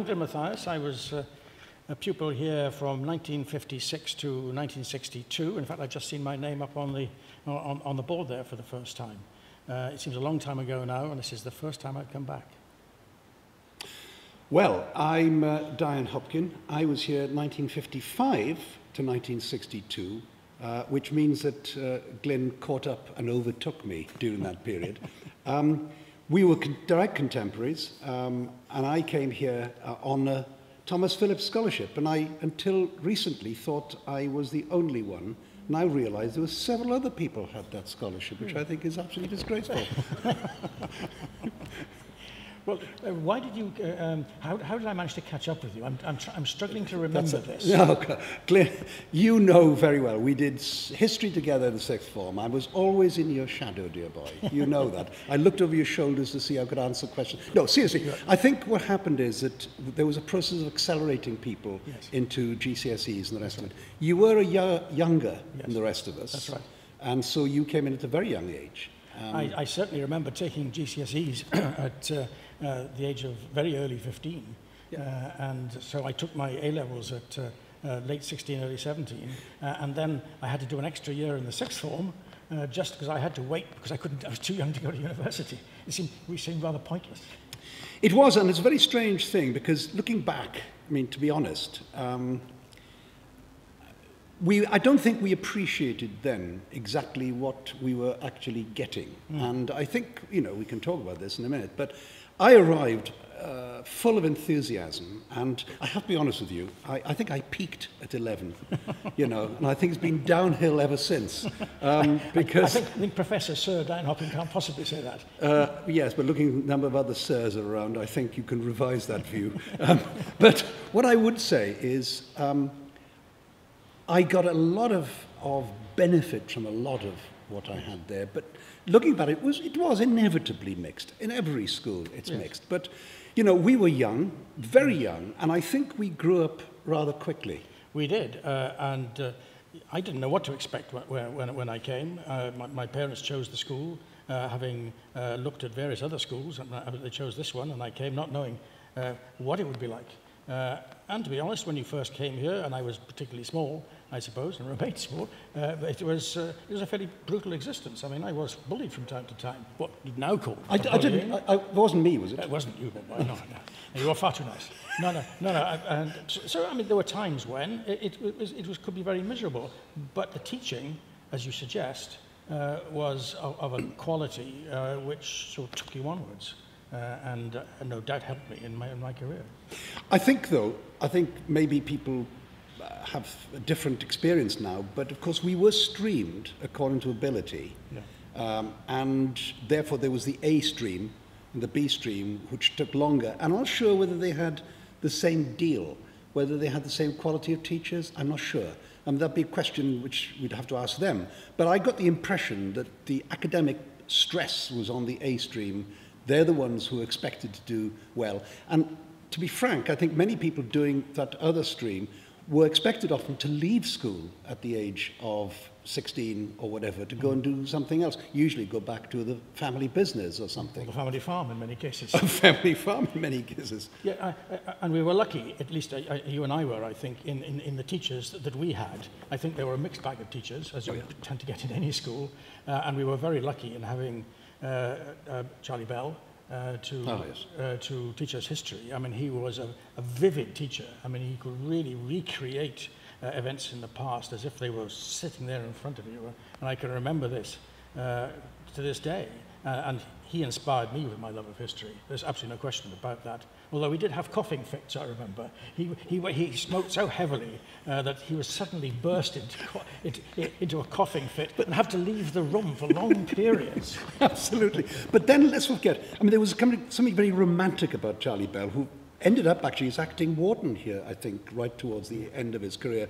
I'm Glyn Mathias. I was uh, a pupil here from 1956 to 1962. In fact, I've just seen my name up on the, on, on the board there for the first time. Uh, it seems a long time ago now, and this is the first time I've come back. Well, I'm uh, Deian Hopkin. I was here 1955 to 1962, uh, which means that uh, Glenn caught up and overtook me during that period. Um, we were con direct contemporaries, um, and I came here uh, on a Thomas Phillips Scholarship, and I, until recently, thought I was the only one. Now realize there were several other people had that scholarship, which I think is absolutely disgraceful. Well, uh, why did you, uh, um, how, how did I manage to catch up with you? I'm, I'm, I'm struggling to remember this. No, Glyn, you know very well. We did history together in the sixth form. I was always in your shadow, dear boy. You know that. I looked over your shoulders to see I could answer questions. No, seriously, I think what happened is that there was a process of accelerating people yes. into GCSEs and the rest of it. You were a year younger yes. than the rest of us. That's right. And so you came in at a very young age. Um, I, I certainly remember taking GCSEs at uh, uh, the age of very early 15. Yeah. Uh, and so I took my A-levels at uh, uh, late 16, early 17. Uh, and then I had to do an extra year in the sixth form uh, just because I had to wait because I couldn't, I was too young to go to university. It seemed, it seemed rather pointless. It was, and it's a very strange thing because looking back, I mean, to be honest, um, we, I don't think we appreciated then exactly what we were actually getting. Mm. And I think, you know, we can talk about this in a minute, but I arrived uh, full of enthusiasm, and I have to be honest with you, I, I think I peaked at 11, you know, and I think it's been downhill ever since. Um, because I, I, think, I think Professor Sir Deian Hopkin can't possibly say that. Uh, yes, but looking at the number of other sirs around, I think you can revise that view. Um, but what I would say is um, I got a lot of, of benefit from a lot of what I had there, but looking back, it was, it was inevitably mixed. In every school, it's yes. mixed. But, you know, we were young, very young, and I think we grew up rather quickly. We did, uh, and uh, I didn't know what to expect when, when, when I came. Uh, my, my parents chose the school, uh, having uh, looked at various other schools, and uh, they chose this one, and I came not knowing uh, what it would be like. Uh, and to be honest, when you first came here, and I was particularly small, I suppose, and remained small, uh, it, was, uh, it was a fairly brutal existence. I mean, I was bullied from time to time. What you'd now call I, I didn't. I, I, it wasn't me, was it? It wasn't you, but no, no. You were far too nice. No, no, no, no. And so, I mean, there were times when it, it, it, was, it was, could be very miserable. But the teaching, as you suggest, uh, was of, of, a quality uh, which sort of took you onwards. Uh, and uh, no doubt helped me in my, in my career. I think, though, I think maybe people have a different experience now, but of course we were streamed according to ability. Yeah. Um, and therefore there was the A stream and the B stream, which took longer. And I'm not sure whether they had the same deal, whether they had the same quality of teachers, I'm not sure. And that'd be a question which we'd have to ask them. But I got the impression that the academic stress was on the A stream. They're the ones who are expected to do well. And to be frank, I think many people doing that other stream were expected often to leave school at the age of 16 or whatever to go and do something else. Usually go back to the family business or something. Or the family farm in many cases. A family farm in many cases. Yeah, I, I, and we were lucky, at least I, you and I were, I think, in, in, in the teachers that, that we had. I think they were a mixed bag of teachers, as you oh, yeah. tend to get in any school. Uh, and we were very lucky in having uh, uh, Charlie Bell, uh, to, oh, yes. uh, to teach us history. I mean, he was a, a vivid teacher. I mean, he could really recreate uh, events in the past as if they were sitting there in front of you. And I can remember this uh, to this day. Uh, and he inspired me with my love of history. There's absolutely no question about that. Although he did have coughing fits, I remember. He, he, he smoked so heavily uh, that he was suddenly burst into, into, into a coughing fit and have to leave the room for long periods. Absolutely. But then let's forget, I mean, there was something very romantic about Charlie Bell, who ended up actually as acting warden here, I think, right towards the end of his career.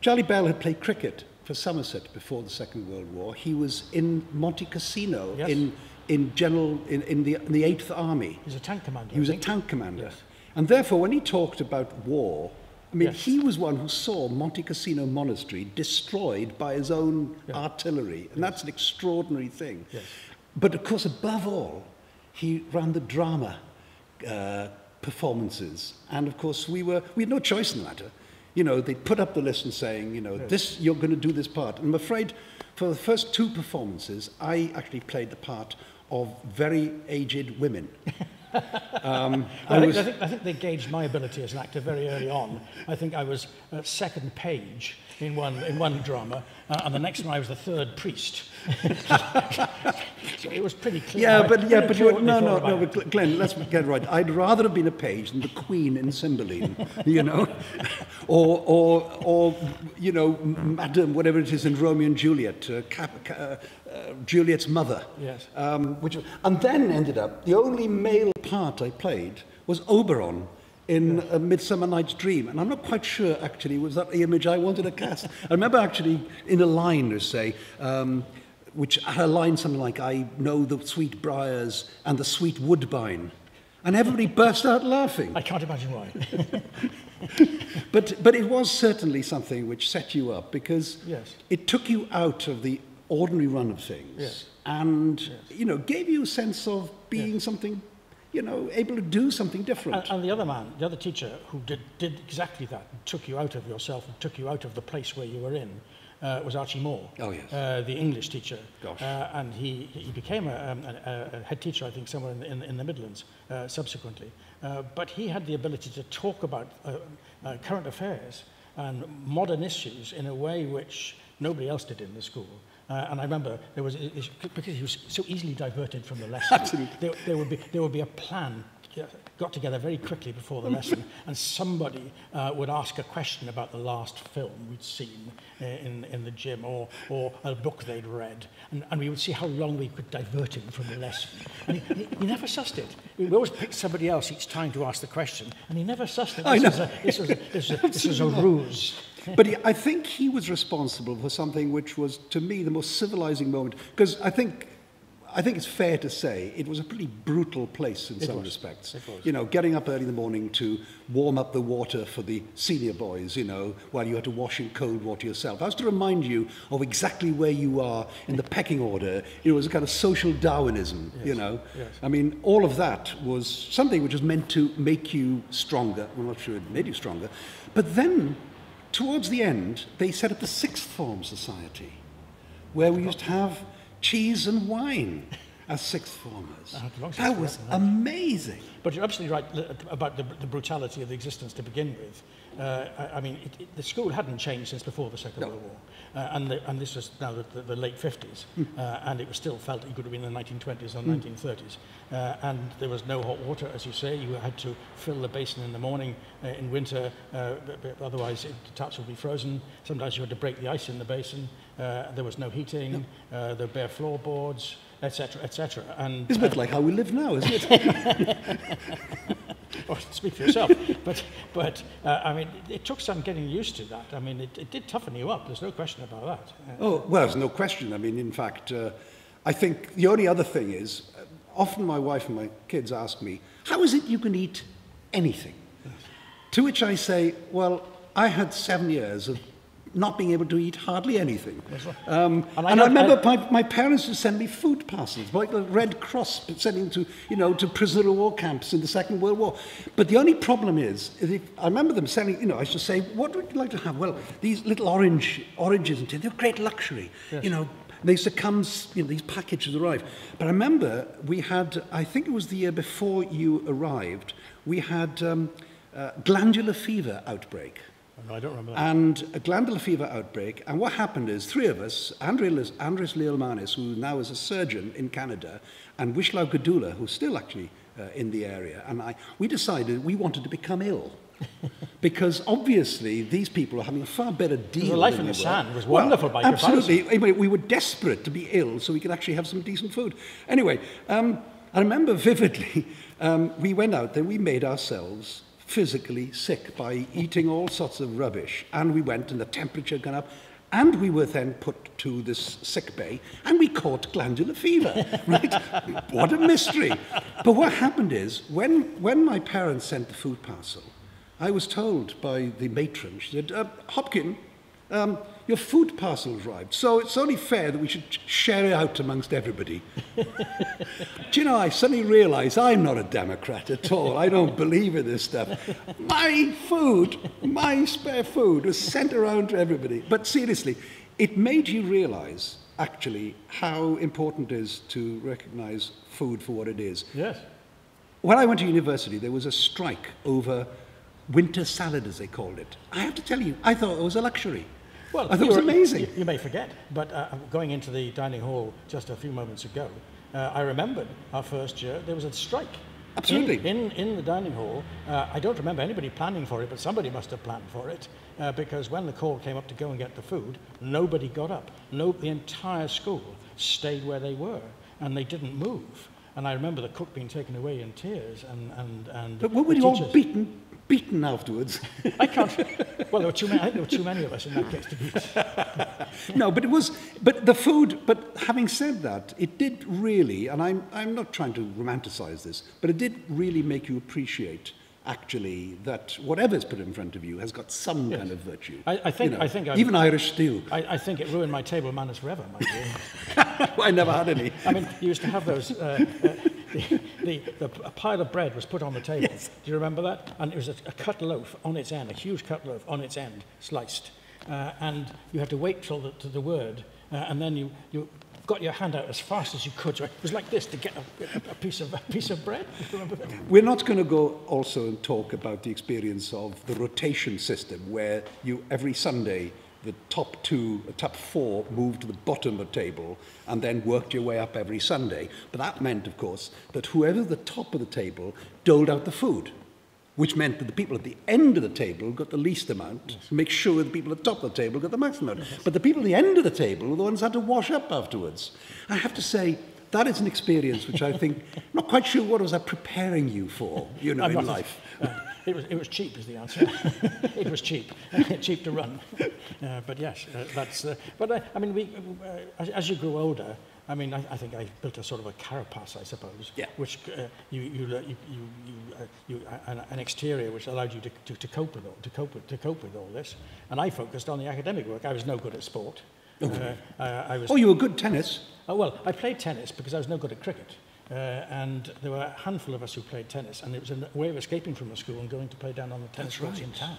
Charlie Bell had played cricket for Somerset before the Second World War. He was in Monte Cassino yes. in in general in, in, the, in the Eighth Army. He was a tank commander. He was a tank commander. Yes. And therefore, when he talked about war, I mean, yes. he was one who saw Monte Cassino Monastery destroyed by his own yeah. artillery, and that's an extraordinary thing. But of course, above all, he ran the drama uh, performances. And of course, we, were, we had no choice in the matter. you know, they put up the lesson saying, you know, yes. this, you're going to do this part. And I'm afraid for the first two performances, I actually played the part of very aged women. um, I, think, I, think, I think they gauged my ability as an actor very early on. I think I was uh, second page in one, in one drama, uh, and the next one I was the third priest. so it was pretty clear. Yeah, but yeah, but you, no, no, no, but Glyn, let's get right. I'd rather have been a page than the Queen in Cymbeline, you know, or or or you know, Madam, whatever it is in Romeo and Juliet, uh, Cap, uh, uh, Juliet's mother. Yes. Um, which and then ended up the only male part I played was Oberon in A Midsummer Night's Dream. And I'm not quite sure, actually, was that the image I wanted to cast. I remember actually in a line to say, um, which had a line something like, I know the sweet briars and the sweet woodbine. And everybody burst out laughing. I can't imagine why. but, but it was certainly something which set you up because yes. it took you out of the ordinary run of things yes. and, yes. you know, gave you a sense of being yes. something you know, able to do something different. And, and the other man, the other teacher who did, did exactly that, took you out of yourself and took you out of the place where you were in, uh, was Archie Moore, oh, yes. uh, the English teacher. Gosh. Uh, and he, he became a, um, a, a head teacher, I think, somewhere in, in, in the Midlands uh, subsequently. Uh, but he had the ability to talk about uh, current affairs and modern issues in a way which nobody else did in the school. Uh, and I remember there was because he was so easily diverted from the lesson. Absolutely. There, there would be there would be a plan uh, got together very quickly before the lesson, and somebody uh, would ask a question about the last film we'd seen uh, in, in the gym or, or a book they'd read, and, and we would see how long we could divert him from the lesson. And he, he, he never sussed it. We always picked somebody else each time to ask the question, and he never sussed it. This I know. Was a, this was a, this was a, this was a ruse. But he, I think he was responsible for something which was, to me, the most civilizing moment. Because I think, I think it's fair to say it was a pretty brutal place in it some was. respects. You know, getting up early in the morning to warm up the water for the senior boys, you know, while you had to wash in cold water yourself. I was to remind you of exactly where you are in the pecking order. It was a kind of social Darwinism, yes. you know. Yes. I mean, all of that was something which was meant to make you stronger. I'm not sure it made you stronger. But then towards the end, they set up the Sixth Form Society, where we used to have cheese and wine as sixth formers. That was amazing. But you're absolutely right about the, the brutality of the existence to begin with. Uh, I, I mean, it, it, the school hadn't changed since before the Second no. World War. Uh, and, the, and this was now the, the, the late 50s. Mm. Uh, and it was still felt it could have been the 1920s or mm. 1930s. Uh, and there was no hot water, as you say. You had to fill the basin in the morning uh, in winter, uh, otherwise it, the taps would be frozen. Sometimes you had to break the ice in the basin. There was no heating. No. There were bare floorboards etc., etc. And it's a bit like how we live now, isn't it? speak for yourself. but, but uh, I mean, it, it, took some getting used to that. I mean, it, it, did toughen you up. There's no question about that. Uh, oh, well, there's no question. I mean, in fact, uh, I think the only other thing is, uh, often my wife and my kids ask me, how is it you can eat anything? To which I say, well, I had seven years of not being able to eat hardly anything. Um, and I, and I remember I, my, my parents would send me food parcels, like the Red Cross sending to, you know, to prisoner of war camps in the Second World War. But the only problem is, is if, I remember them sending, you know, I used to say, what would you like to have? Well, these little orange oranges, and they're great luxury, yes. you know, they used to come, you know, these packages arrive. But I remember we had, I think it was the year before you arrived, we had um, uh, glandular fever outbreak. Oh, no, I don't remember that. And a glandular fever outbreak. And what happened is three of us, Andres, Andres Leolmanis, who now is a surgeon in Canada, and Wishlaw Gadula, who's still actually uh, in the area, and I, we decided we wanted to become ill. because obviously these people are having a far better deal. The life in the sand was wonderful well, by absolutely. comparison. Absolutely, we were desperate to be ill so we could actually have some decent food. Anyway, um, I remember vividly. Um, we went out there. We made ourselves physically sick by eating all sorts of rubbish. And we went and the temperature got up. And we were then put to this sick bay and we caught glandular fever, right? what a mystery. But what happened is, when, when my parents sent the food parcel, I was told by the matron, she said, uh, Hopkin, um, your food parcel arrived. So it's only fair that we should share it out amongst everybody. Do you know, I suddenly realised I'm not a Democrat at all. I don't believe in this stuff. My food, my spare food was sent around to everybody. But seriously, it made you realise actually how important it is to recognise food for what it is. Yes. When I went to university, there was a strike over winter salad, as they called it. I have to tell you, I thought it was a luxury. Well, I thought it was amazing. You, you may forget, but uh, going into the dining hall just a few moments ago, uh, I remembered our first year, there was a strike. Absolutely. In, in, in the dining hall, uh, I don't remember anybody planning for it, but somebody must have planned for it, uh, because when the call came up to go and get the food, nobody got up. No, the entire school stayed where they were, and they didn't move. And I remember the cook being taken away in tears, and and and. But were we all beaten, beaten afterwards? I can't. Well, there were too many. There were too many of us in that case to beat. no, but it was, but the food, but having said that, it did really, and I'm, I'm not trying to romanticize this, but it did really make you appreciate actually that whatever's put in front of you has got some kind of virtue. I- I think- You know, I think I'm- even Irish stew. I, I think it ruined my table manners forever, mind you. I never had any. I mean, you used to have those. Uh, uh, the, the, the, a pile of bread was put on the table. Yes. Do you remember that? And it was a, a cut loaf on its end, a huge cut loaf on its end, sliced. Uh, and you had to wait till the, to the word, uh, and then you, you got your hand out as fast as you could. It was like this to get a, a piece of a piece of bread. We're not going to go also and talk about the experience of the rotation system, where you every Sunday the top two, the top four moved to the bottom of the table and then worked your way up every Sunday. But that meant, of course, that whoever the top of the table doled out the food, which meant that the people at the end of the table got the least amount, to make sure the people at the top of the table got the maximum amount. But the people at the end of the table were the ones who had to wash up afterwards. I have to say, that is an experience which I think, I'm not quite sure what was I preparing you for, you know, I'm in life. It was, it was cheap is the answer. it was cheap, cheap to run. Uh, but yes, uh, that's, uh, but uh, I mean, we, uh, as, as you grow older, I mean, I, I think I built a sort of a carapace, I suppose, yeah. which uh, you, you, you, you, you, uh, you uh, an, an exterior which allowed you to, to, to cope with all, to cope with, to cope with all this. And I focused on the academic work. I was no good at sport. Oh. Uh, I, I was, oh, you were good tennis. Oh, well, I played tennis because I was no good at cricket. Uh, and there were a handful of us who played tennis, and it was a way of escaping from the school and going to play down on the tennis courts in town.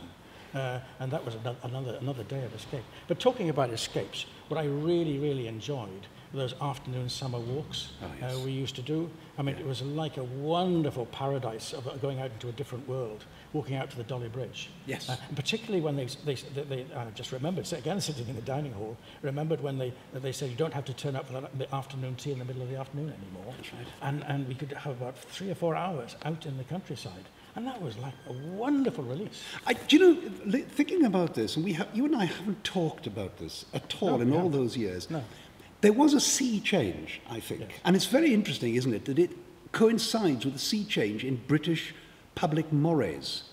Uh, and that was another, another day of escape. But talking about escapes, what I really, really enjoyed those afternoon summer walks Oh, yes. uh, we used to do. I mean, it was like a wonderful paradise of uh, going out into a different world, walking out to the Dolly Bridge. Yes. Uh, and particularly when they, they, they, they I just remembered, again sitting in the dining hall, remembered when they, they said you don't have to turn up for the- afternoon tea in the middle of the afternoon anymore. That's right. And, and we could have about three or four hours out in the countryside. And that was like a wonderful release. I, do you know, thinking about this, and we have, you and I haven't talked about this at all No, in all haven't. those years. No. There was a sea change, I think. Yes. And it's very interesting, isn't it, that it coincides with a sea change in British public mores.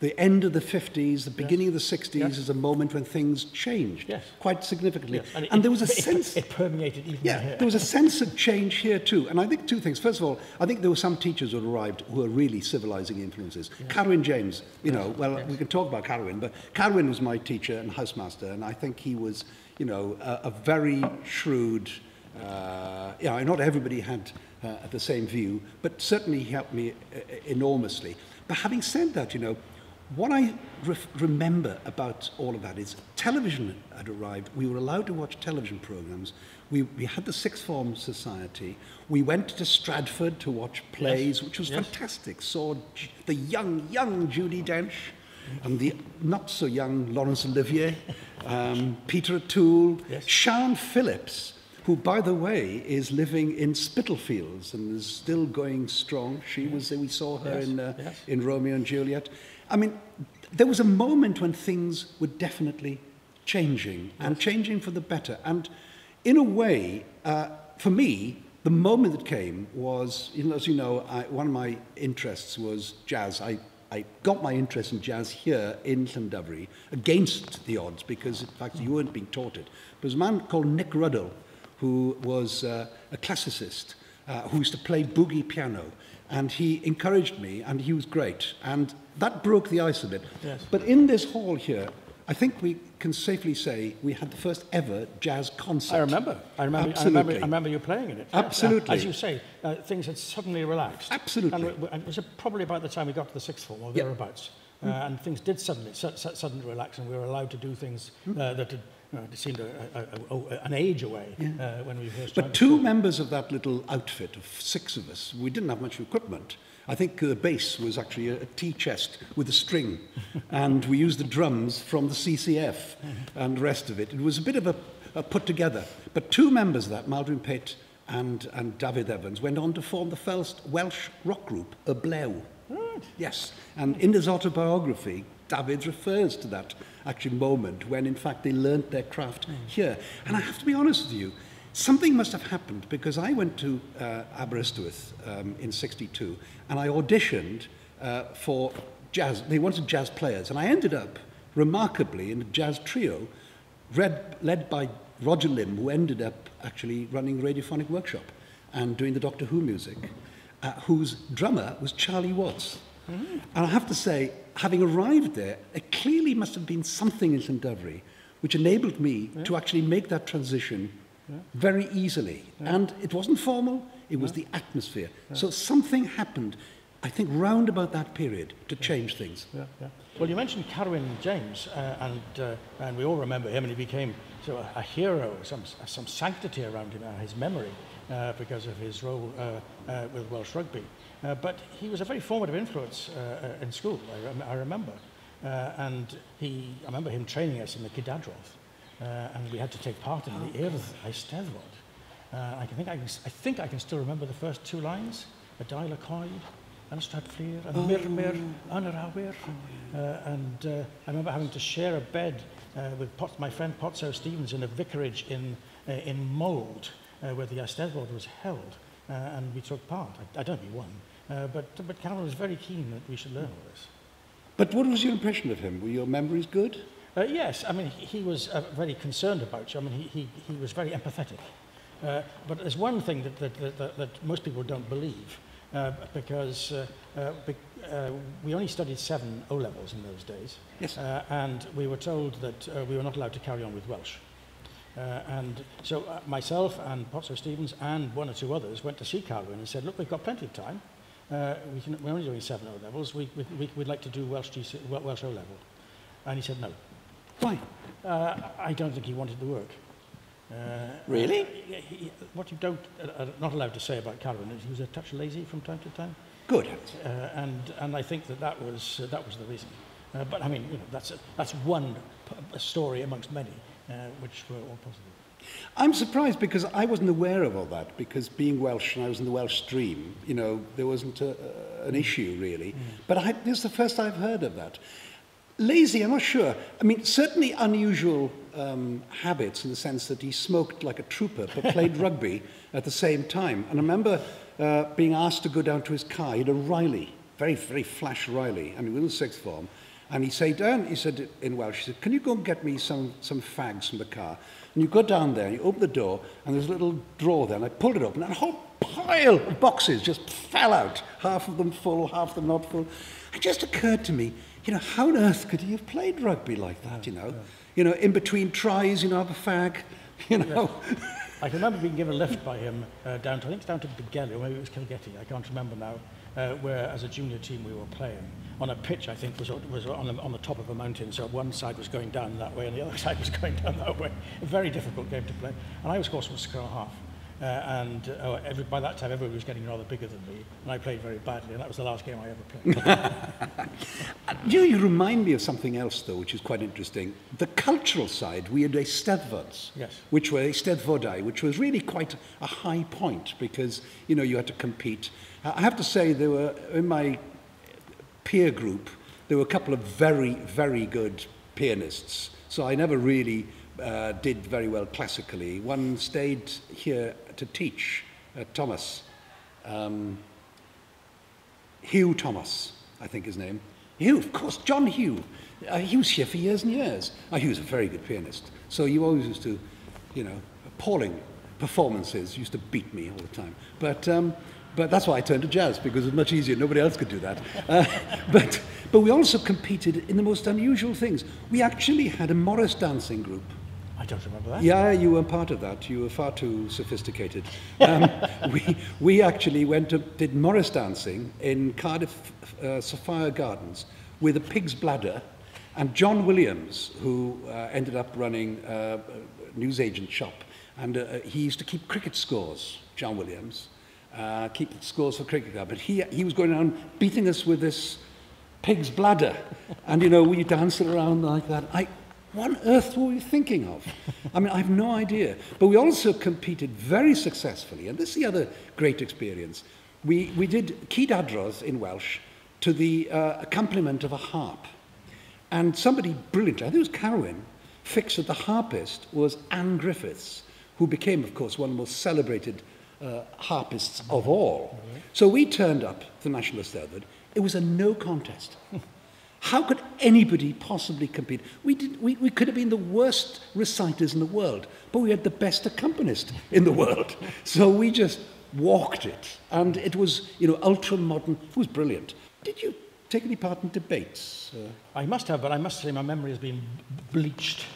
The end of the 50s, the beginning yes. of the 60s yes. is a moment when things changed yes. quite significantly. Yes. And, it, and there was a it, sense... It permeated even yeah, here. there was a sense of change here too. And I think two things. First of all, I think there were some teachers who arrived who were really civilizing influences. Yes. Carwyn James, you yes. know, well, yes. we can talk about Carwyn, but Carwyn was my teacher and housemaster, and I think he was, you know, a, a very shrewd... Uh, you know, not everybody had uh, the same view, but certainly he helped me uh, enormously. But having said that, you know, what I ref remember about all of that is television had arrived. We were allowed to watch television programs. We, we had the Sixth Form Society. We went to Stratford to watch plays, which was Yes. fantastic. Saw the young, young Judi Dench and the not so young Laurence Olivier, um, Peter O'Toole, Yes. Sian Phillips, who, by the way, is living in Spitalfields and is still going strong. She was, we saw her Yes, in, uh, yes. in Romeo and Juliet. I mean, there was a moment when things were definitely changing and changing for the better. And in a way, uh, for me, the moment that came was, you know, as you know, I, one of my interests was jazz. I, I got my interest in jazz here in Llandovery against the odds because, in fact, you weren't being taught it. There was a man called Nick Ruddle who was uh, a classicist uh, who used to play boogie piano. And he encouraged me, and he was great. And that broke the ice a bit. Yes. But in this hall here, I think we can safely say we had the first ever jazz concert. I remember. I remember. I Absolutely. remember, I remember you playing in it. Absolutely. As you say, uh, things had suddenly relaxed. Absolutely. And, and it was probably about the time we got to the sixth form or Yeah. thereabouts. Uh, and things did suddenly su- su- suddenly relax, and we were allowed to do things uh, that had, uh, seemed a, a, a, an age away uh, when we first But two school. members of that little outfit of six of us, we didn't have much equipment. I think the bass was actually a, a tea chest with a string, and we used the drums from the CCF and the rest of it. It was a bit of a, a put together. But two members of that, Maldwyn Pitt and, and David Evans, went on to form the first Welsh rock group, Y Blew. Right. Yes, and in his autobiography, David refers to that actually moment when in fact they learnt their craft mm. here. And I have to be honest with you, something must have happened because I went to uh, Aberystwyth um, in 62 and I auditioned uh, for jazz. They wanted jazz players and I ended up remarkably in a jazz trio read, led by Roger Lim who ended up actually running Radiophonic Workshop and doing the Doctor Who music, uh, whose drummer was Charlie Watts. And I have to say, having arrived there, it clearly must have been something in St. Dovery which enabled me to actually make that transition very easily. And it wasn't formal, it was the atmosphere. So something happened, I think, round about that period to change things. Well, you mentioned Carwyn James, uh, and, uh, and we all remember him, and he became sort of a hero, some, some sanctity around him, uh, his memory, uh, because of his role uh, uh, with Welsh rugby. But he was a very formative influence in school, I, rem- I remember. And he, I remember him training us in the Cydadrodd, uh, and we had to take part in the Urdd Eisteddfod. Uh, I, think I, can, I think I can still remember the first two lines, a y coed, ystod fflir, y murmur yn yr. Uh, and uh, I remember having to share a bed uh, with Pot, my friend Potso Stevens in a vicarage in, uh, in Mold, uh, where the Eisteddfod was held, uh, and we took part. I, I don't we won, uh, but, but Carwyn was very keen that we should learn all this. But what was your impression of him? Were your memories good? Uh, yes, I mean, he, he was uh, very concerned about you. I mean, he, he, he was very empathetic. Uh, but there's one thing that, that, that, that, most people don't believe, because uh, uh, uh, we only studied seven O-levels in those days. Yes. Uh, and we were told that uh, we were not allowed to carry on with Welsh. Uh, and so uh, myself and Potso Stevens and one or two others went to see Carwyn and said, look, we've got plenty of time. Uh, we can, we're only doing seven O-levels. We, we, we, we'd like to do Welsh, GC, Welsh O-level. And he said no. Why? Uh, I don't think he wanted the work. Uh, Really? he- he- what you don't, uh, uh, not allowed to say about Carwyn is he was a touch lazy from time to time, Good. uh, and and I think that that was uh, that was the reason. Uh, but I mean, you know, that's a, that's one p- story amongst many, uh, which were all positive. I'm surprised because I wasn't aware of all that because being Welsh and I was in the Welsh stream, you know, there wasn't a, an issue really. But I, this is the first I've heard of that. Lazy, I'm not sure. I mean, certainly unusual um, habits in the sense that he smoked like a trooper but played rugby at the same time. And I remember uh, being asked to go down to his car. He had a Riley, very, very flash Riley. Mean, we were in sixth form. And he said, down, he said in Welsh, he said, can you go and get me some, some fags from the car? And you go down there, and you open the door, and there's a little drawer there, and I pulled it open, and a whole pile of boxes just fell out, half of them full, half of them not full. It just occurred to me, you know, how on earth could he have played rugby like that, you know? You know, in between tries, you know, have a fag, you know? I can remember being given a lift by him uh, down to, I think it's down to Begelly, or maybe it was Kilgetty, I can't remember now, uh, where as a junior team we were playing on a pitch, I think, was, was on, the, on the top of a mountain, so one side was going down that way and the other side was going down that way. A very difficult game to play. And I was, of course, was square half. Uh, and uh, every, by that time, everybody was getting rather bigger than me, and I played very badly, and that was the last game I ever played. You you remind me of something else, though, which is quite interesting. The cultural side, we had Eisteddfods, Yes. which were Eisteddfodau, which was really quite a high point because, you know, you had to compete. I have to say, there were, in my peer group, there were a couple of very, very good pianists. So I never really uh, did very well classically. One stayed here to teach, Thomas. Um, Hugh Thomas, I think his name. Hugh, of course, John Hugh. Uh, he was here for years and years. Uh, he was a very good pianist. So you always used to, you know, appalling performances used to beat me all the time. But, um, But that's why I turned to jazz, because it's much easier. Nobody else could do that. Uh, but, but we also competed in the most unusual things. We actually had a Morris dancing group. I don't remember that. Yeah, you were part of that. You were far too sophisticated. Um, we, we actually went to, did Morris dancing in Cardiff uh, Sophia Gardens with a pig's bladder and John Williams, who uh, ended up running uh, a newsagent shop. And uh, he used to keep cricket scores, John Williams, uh, keep scores for cricket club. But he, he was going around beating us with this pig's bladder. and, you know, we danced around like that. I, what on earth were we thinking of? I mean, I have no idea. But we also competed very successfully, and this is the other great experience. We, we did Cydadrodd in Welsh to the uh, accompaniment of a harp. And somebody brilliant, I think it was Carwyn, fixed that the harpist was Anne Griffiths, who became, of course, one of the most celebrated uh, harpists of all. So we turned up the National Eisteddfod. It was a no contest. How could anybody possibly compete? We, did, we, we could have been the worst reciters in the world, but we had the best accompanist in the world. So we just walked it. And it was, you know, ultra modern. It was brilliant. Did you take any part in debates? Uh, I must have, but I must say my memory has been bleached.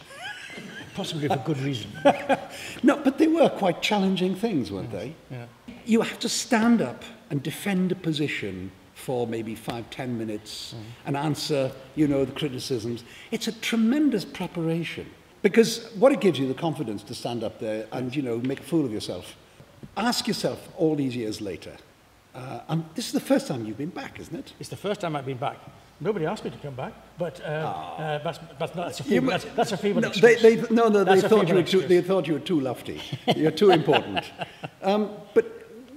Possibly for good reason. no, but they were quite challenging things, weren't yes, they? Yeah. You have to stand up and defend a position for maybe five, ten minutes mm. and answer, you know, the criticisms. It's a tremendous preparation because what it gives you the confidence to stand up there and, you know, make a fool of yourself. Ask yourself all these years later, uh, and this is the first time you've been back, isn't it? It's the first time I've been back. Nobody asked me to come back, but uh, oh. uh, that's, that's, that's, a feeble, that's, that's a feeble no, they, they, no, no, that's they thought, you were too, they thought you were too lofty. You're too important. Um, but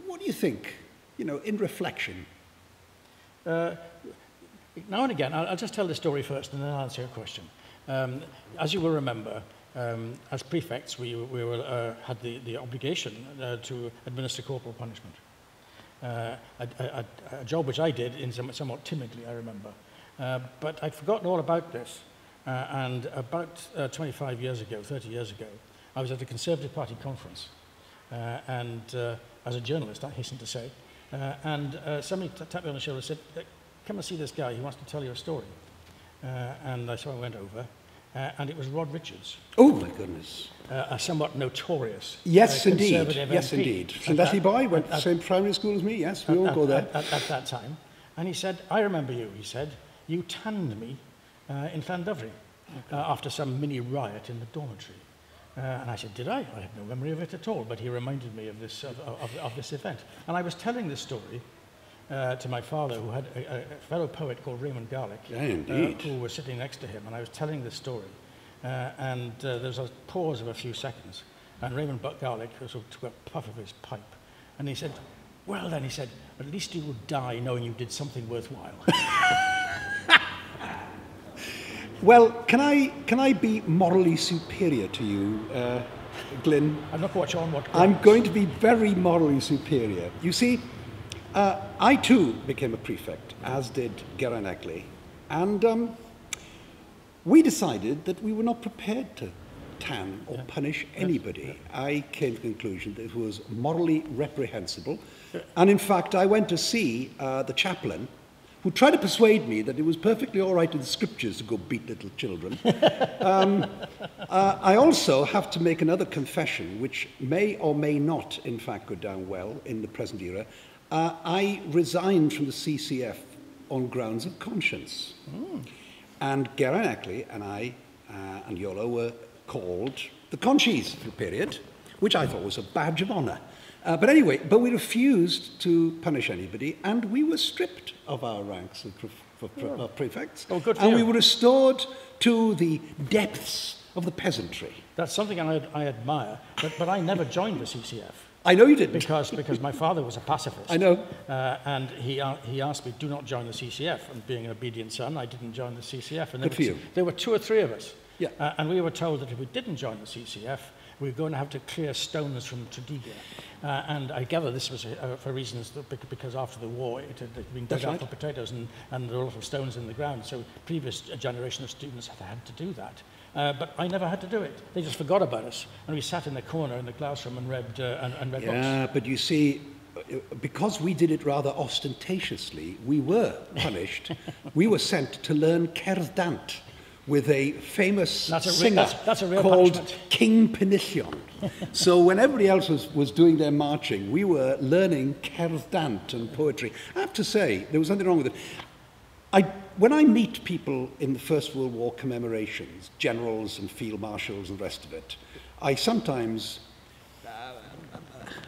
what do you think, you know, in reflection, uh, now and again, I'll, I'll just tell the story first and then I'll answer your question. Um, as you will remember, um, as prefects, we, we were, uh, had the, the obligation uh, to administer corporal punishment. Uh, a, a, a job which I did in some, somewhat timidly, I remember. Uh, but I'd forgotten all about this. Uh, and about uh, 25 years ago, 30 years ago, I was at a Conservative Party conference. And as a journalist, I hasten to say, Uh, and uh, somebody tapped me on the shoulder and said, come and see this guy, he wants to tell you a story. Uh, and I, so I went over, uh, and it was Rod Richards. Oh, my goodness. Uh, a somewhat notorious Yes, uh, indeed. conservative Yes, MP. indeed. At St. Leslie that- boy, went to the same primary school as me. Yes, we all at, go there. At, at, at that time. And he said, I remember you, he said. You tanned me uh, in Llandovery uh, after some mini riot in the dormitory. Uh, and I said, did I? I have no memory of it at all. But he reminded me of this, of, of, of this event. And I was telling this story uh, to my father, who had a, a fellow poet called Raymond Garlick, Yeah. Uh, who was sitting next to him. And I was telling this story. Uh, and uh, there was a pause of a few seconds. And Raymond Garlick sort of took a puff of his pipe. And he said, well then, he said, at least you would die knowing you did something worthwhile. Well, can I, can I be morally superior to you, uh, Glyn? I'm not quite sure on what I'm going to be very morally superior. You see, uh, I too became a prefect, as did Eckley. And um, we decided that we were not prepared to tan or punish anybody. I came to the conclusion that it was morally reprehensible. And in fact, I went to see uh, the chaplain who tried to persuade me that it was perfectly all right in the scriptures to go beat little children. um, uh, I also have to make another confession, which may or may not, in fact, go down well in the present era. Uh, I resigned from the CCF on grounds of conscience. And Geraint Ackley and I uh, and Yolo were called the Conchies for a period, which I thought was a badge of honour. Uh, but anyway, but we refused to punish anybody, and we were stripped of our ranks of pre- pre- uh, prefects. Oh, good and you. we were restored to the depths of the peasantry. That's something I, I admire, but, but I never joined the CCF. I know you didn't. because, because my father was a pacifist. I know. Uh, and he, uh, he asked me, do not join the CCF. And being an obedient son, I didn't join the CCF. And there Good were for you. There were two or three of us. Yeah. Uh, and we were told that if we didn't join the CCF, were going to have to clear stones from Tredegar. Uh, and I gather this was uh, for reasons that because after the war it had been dug That's up right. for potatoes and, and there were a lot of stones in the ground. So previous generation of students had had to do that. Uh, but I never had to do it. They just forgot about us. And we sat in the corner in the classroom and read, uh, and, and read books. Yeah, but you see, because we did it rather ostentatiously, we were punished. we were sent to learn Cerdant with a famous that's a singer that's, that's a called punishment. King Penillion. so when everybody else was, was doing their marching, we were learning cerdd and poetry. I have to say, there was something wrong with it. I, when I meet people in the First World War commemorations, generals and field marshals and the rest of it, I sometimes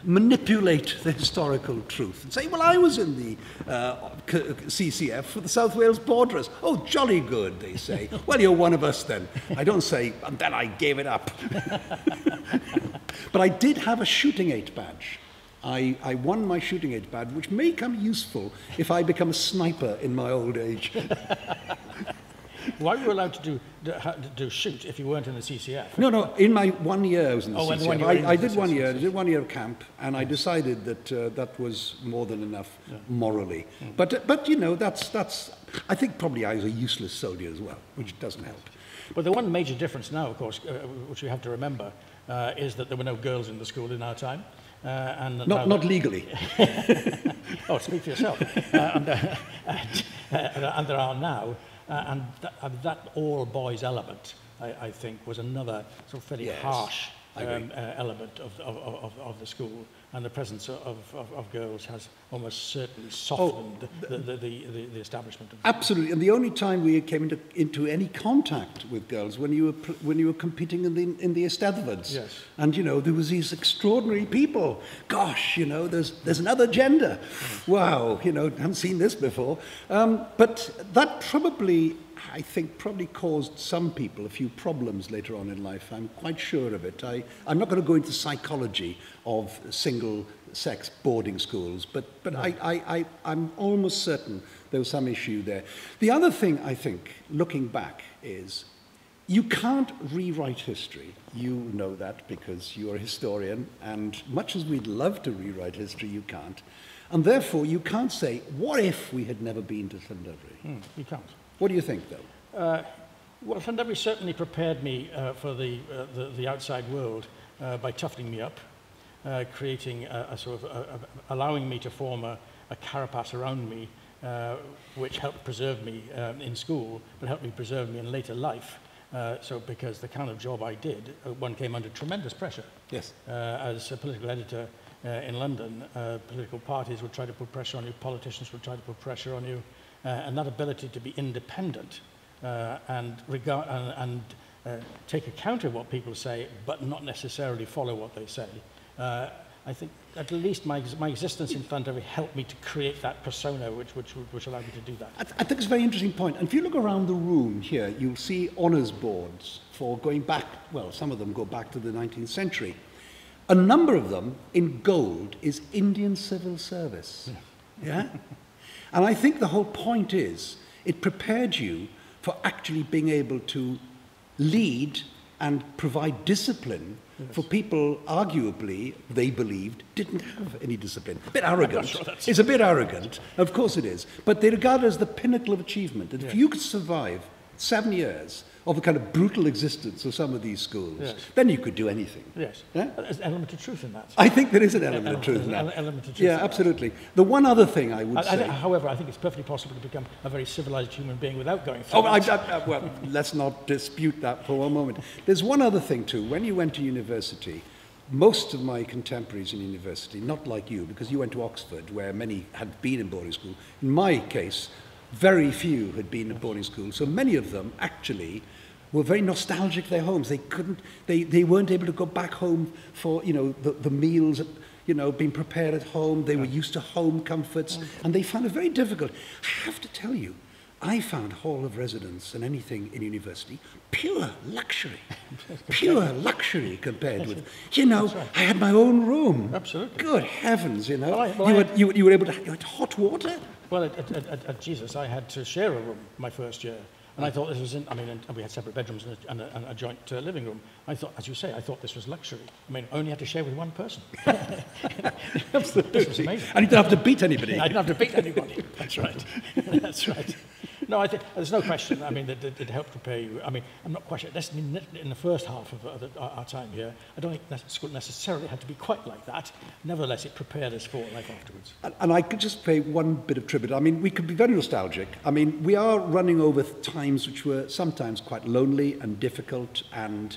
manipulate the historical truth and say, well, I was in the uh, CCF for the South Wales Borderers. Oh, jolly good, they say. well, you're one of us then. I don't say, and then I gave it up. but I did have a shooting eight badge. I, I won my shooting eight badge, which may come useful if I become a sniper in my old age. Why were you allowed to do, do shoot if you weren't in the CCF? No, no, in my one year I was in the Oh, CCF. when you were in I, I did one year, I did one year of camp, and I decided that uh, that was more than enough morally. But, uh, but, you know, that's, that's, I think probably I was a useless soldier as well, which doesn't help. But the one major difference now, of course, uh, which you have to remember, uh, is that there were no girls in the school in our time. Uh, and Not, not legally. Oh, speak for yourself. uh, and, uh, and, uh, and there are now. Uh, and th- uh, that all boys element, I, I think, was another sort of fairly Yes, harsh um, uh, element of, of, of, of the school. And the presence of, of, of girls has almost certainly softened the, the, the, the, the establishment of Absolutely. And the only time we came into, into any contact with girls when you were, when you were competing in the, in the Eisteddfods. Yes. And, you know, there was these extraordinary people. Gosh, you know, there's, there's another gender. Wow, you know, haven't seen this before. Um, but that probably, I think, probably caused some people a few problems later on in life. I'm quite sure of it. I, I'm not going to go into psychology of single-sex boarding schools, but, but I, I, I, I'm almost certain there was some issue there. The other thing, I think, looking back, is you can't rewrite history. You know that because you're a historian, and much as we'd love to rewrite history, you can't. And therefore, you can't say, what if we had never been to Llandovery? Hmm, you can't. What do you think, though? Uh, well, Llandovery certainly prepared me uh, for the, uh, the, the outside world uh, by toughening me up, uh, creating a, a sort of, a, a, allowing me to form a, a carapace around me, uh, which helped preserve me um, in school, but helped me preserve me in later life. Uh, so because the kind of job I did, uh, one came under tremendous pressure. Yes. Uh, as a political editor uh, in London, uh, political parties would try to put pressure on you, politicians would try to put pressure on you, and that ability to be independent uh, and, regard, and, and uh, take account of what people say, but not necessarily follow what they say. Uh, I think at least my, my existence in Llandovery helped me to create that persona which, which, which allowed me to do that. I, th- I think it's a very interesting point. And if you look around the room here, you'll see honours boards for going back, well, some of them go back to the 19th century. A number of them in gold is Indian civil service. Yeah? and I think the whole point is it prepared you for actually being able to lead and provide discipline for people, arguably, they believed, didn't have any discipline. A bit arrogant. sure It's a bit arrogant, of course it is. But they regard it as the pinnacle of achievement. And if you could survive seven years of the kind of brutal existence of some of these schools, Yes. then you could do anything. Yes, Yeah? there's an element of truth in that. I think there is an element of truth in that. an element of truth Yeah, in that. absolutely. The one other thing I would I, I say... however, I think it's perfectly possible to become a very civilized human being without going through Oh. I, I, well, let's not dispute that for one moment. There's one other thing too. When you went to university, most of my contemporaries in university, not like you, because you went to Oxford, where many had been in boarding school. In my case, very few had been at boarding school, so many of them actually were very nostalgic of their homes. They couldn't, they, they weren't able to go back home for, you know, the, the meals, you know, being prepared at home. They were used to home comforts, and they found it very difficult. I have to tell you, I found Hall of Residence and anything in university pure luxury. pure luxury compared with, you know, right. I had my own room. Absolutely. Good heavens, you know. Well, I, well, you, I, were, you, you were able to, you had hot water. Well, at, at, at, Jesus, I had to share a room my first year. And I thought this was, in, I mean, and we had separate bedrooms and a, and a, and a joint uh, living room. I thought, as you say, I thought this was luxury. I mean, only had to share with one person. Absolutely. This was amazing. And you didn't have to beat anybody. I didn't have to beat anybody. That's right. That's right. No, I think there's no question. I mean, it, it, it helped prepare you. I mean, I'm not quite sure. That's in, in the first half of the, our, our time here. I don't think that school necessarily had to be quite like that. Nevertheless, it prepared us for life afterwards. And, and I could just pay one bit of tribute. I mean, we could be very nostalgic. I mean, we are running over times which were sometimes quite lonely and difficult and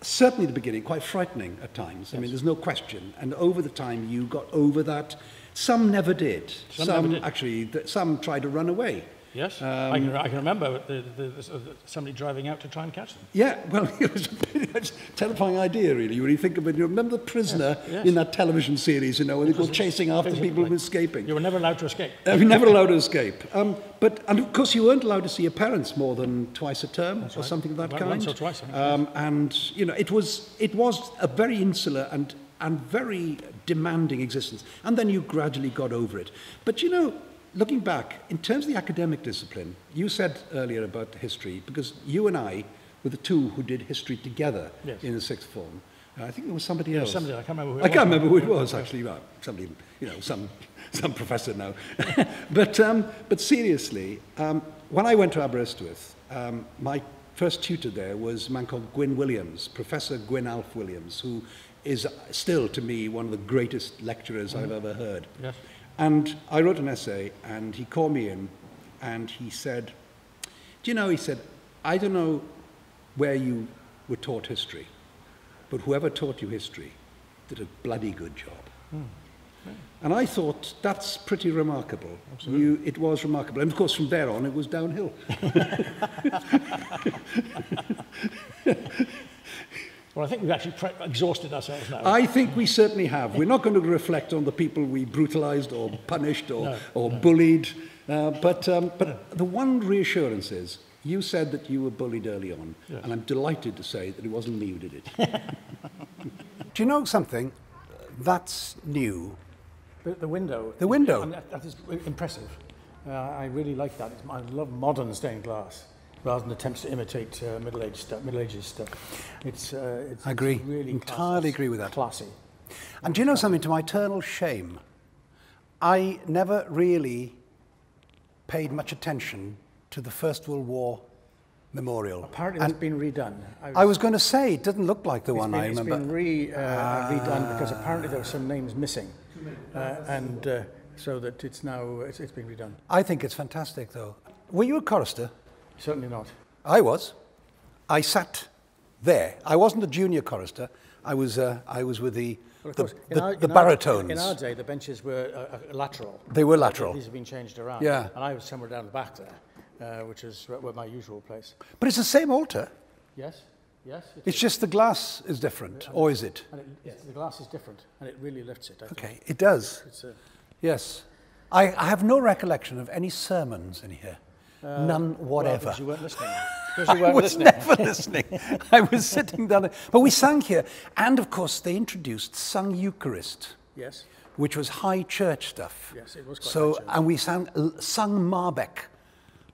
certainly the beginning quite frightening at times. Yes. I mean, there's no question. And over the time, you got over that. Some never did. Some, some never did. actually, some tried to run away. Yes, um, I, can, I can remember the, the, the, somebody driving out to try and catch them. Yeah, well, it was a terrifying idea, really, when you think of it. You remember the prisoner yes, yes. in that television series, you know, when they go chasing after people who were escaping. You were never allowed to escape. Uh, you were never allowed to escape. Um, but, and of course, you weren't allowed to see your parents more than twice a term That's or right. something of that well, kind. Once or twice. Um, and, you know, it was, it was a very insular and, and very demanding existence. And then you gradually got over it. But, you know, looking back, in terms of the academic discipline, you said earlier about history, because you and I were the two who did history together yes. in the sixth form. Uh, I think there was somebody else. Somebody, I can't remember who it I was. can't remember who it was, actually. Well, somebody, you know, some, some professor now. but, um, but seriously, um, when I went to Aberystwyth, um, my first tutor there was a man called Gwyn Williams, Professor Gwyn Alf Williams, who is still, to me, one of the greatest lecturers mm. I've ever heard. Yes. And I wrote an essay, and he called me in, and he said, Do you know, he said, I don't know where you were taught history, but whoever taught you history did a bloody good job. Mm. And I thought, that's pretty remarkable. You, it was remarkable. And of course, from there on, it was downhill. Well, I think we've actually exhausted ourselves now. I think we certainly have. We're not going to reflect on the people we brutalized or punished or, no, or no. bullied. Uh, but but no. the one reassurance is you said that you were bullied early on, yes. and I'm delighted to say that it wasn't me who did it. Do you know something that's new? The, the window. The window. I mean, that, that is impressive. Uh, I really like that. It's, I love modern stained glass rather than attempts to imitate uh, Middle Age stuff, Middle Ages stuff. It's, uh, it's, I agree. It's really entirely classy. agree with that. Classy. And do you know something? To my eternal shame, I never really paid much attention to the First World War memorial. Apparently, it's been redone. I was, I was, going to say it doesn't look like the one been, I remember. It's been re, uh, uh, redone because apparently there were some names missing, uh, and uh, so that it's now it's, it's been redone. I think it's fantastic, though. Were you a chorister? Certainly not. I was. I sat there. I wasn't a junior chorister. I was, uh, I was with the, well, the, the, our, the baritones. Our, in our day, the benches were uh, uh, lateral. They were lateral. These have been changed around. Yeah. And I was somewhere down the back there, uh, which is where my usual place. But it's the same altar. Yes. Yes. It it's is. just the glass is different, or is it? it yes, the glass is different, and it really lifts it. I okay, think. it does. It's a, yes. I, I have no recollection of any sermons in here. Uh, None whatever. Well, you weren't listening. I was listening. never listening. I was sitting down. there. But we sang here. And of course, they introduced Sung Eucharist. Yes. Which was high church stuff. Yes, it was So, and we sang, sung Merbecke.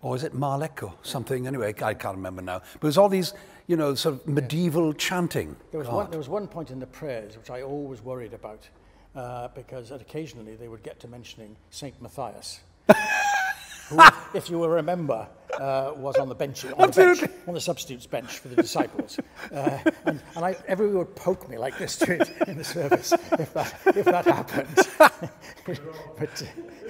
Or is it Marlek or something? Anyway, I can't remember now. But it was all these, you know, sort of medieval chanting. There was, one, there was one point in the prayers which I always worried about. Uh, because occasionally they would get to mentioning St. Matthias who, if you will remember, uh, was on the bench, on the, bench, on the substitutes bench for the disciples. Uh, and and I, everyone would poke me like this to it in the service if that, if that happened. but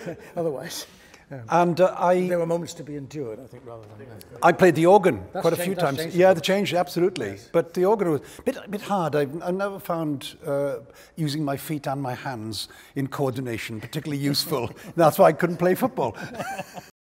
uh, otherwise, um, and uh, I there were moments to be endured, I think, rather than. I played the organ that's quite a few times. Changed yeah, the change absolutely. Yes. But the organ was a bit, a bit hard. I've, I've never found uh, using my feet and my hands in coordination particularly useful. that's why I couldn't play football.